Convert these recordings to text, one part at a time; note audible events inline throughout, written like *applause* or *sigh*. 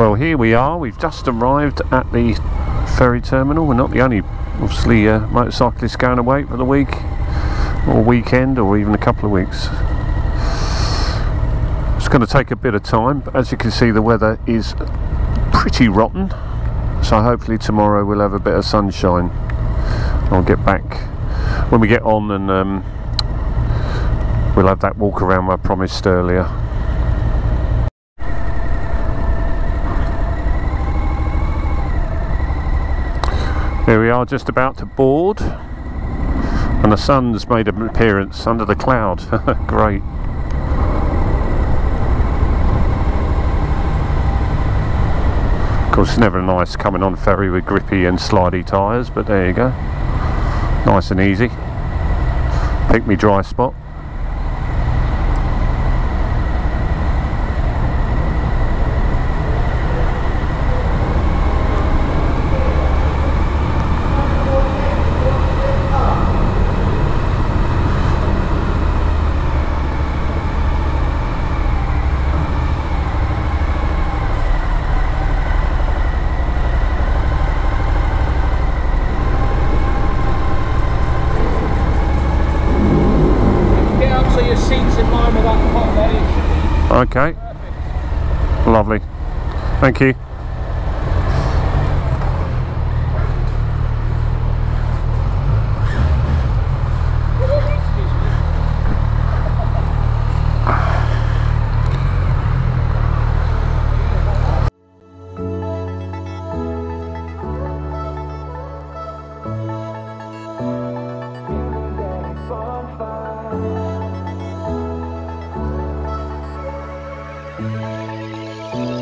Well, here we are. We've just arrived at the ferry terminal. We're not the only, obviously, uh, motorcyclists going away for the week, or weekend, or even a couple of weeks. It's going to take a bit of time, but as you can see, the weather is pretty rotten. So hopefully tomorrow we'll have a bit of sunshine. I'll get back when we get on and um, we'll have that walk around I promised earlier. Here we are just about to board and the sun's made an appearance under the cloud. *laughs* Great. Of course it's never nice coming on ferry with grippy and slidey tyres but there you go. Nice and easy. Pick me dry spot. Your seat's in line with that pot. Okay. Lovely. Thank you. It's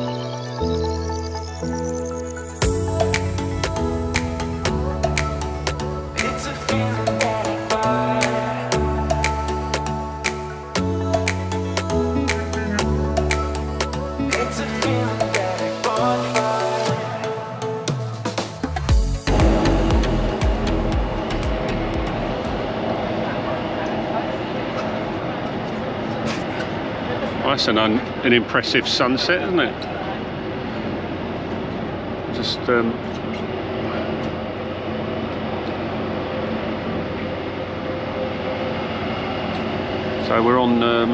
That's an, an impressive sunset, isn't it? Just um, so we're on. Um,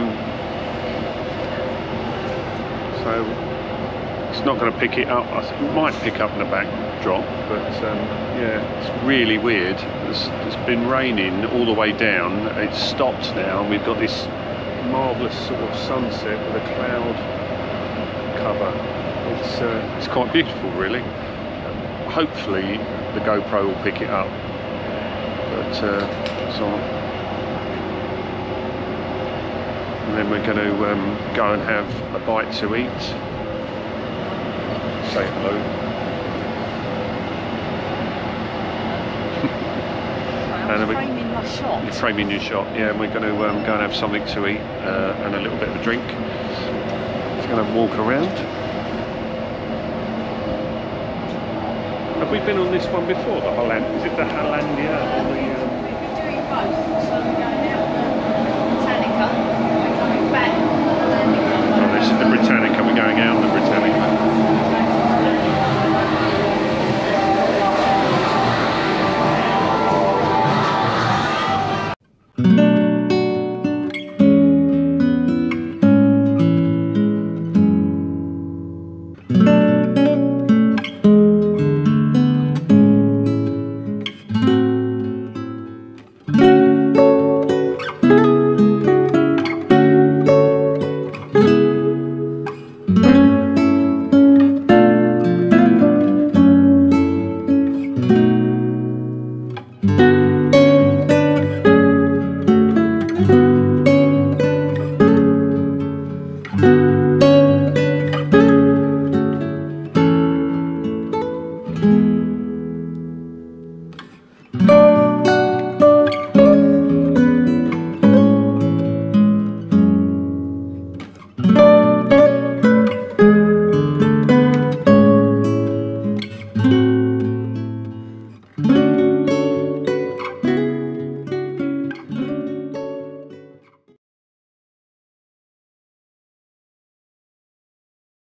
so it's not going to pick it up. It might pick up in the backdrop, but um, yeah, it's really weird. It's, it's been raining all the way down. It's stopped now, and we've got this marvellous sort of sunset with a cloud cover. It's uh, it's quite beautiful, really. Um, hopefully, the GoPro will pick it up, but uh, on. And then we're going to um, go and have a bite to eat. Say hello. *laughs* And we- framing my shot. You're framing your shot, yeah, and we're going to um, go and have something to eat uh, and a little bit of a drink. Just going to walk around. Have we been on this one before? The Holland? Is it the Hollandia or the? Um... We've been doing both, so we're going out the Britannica,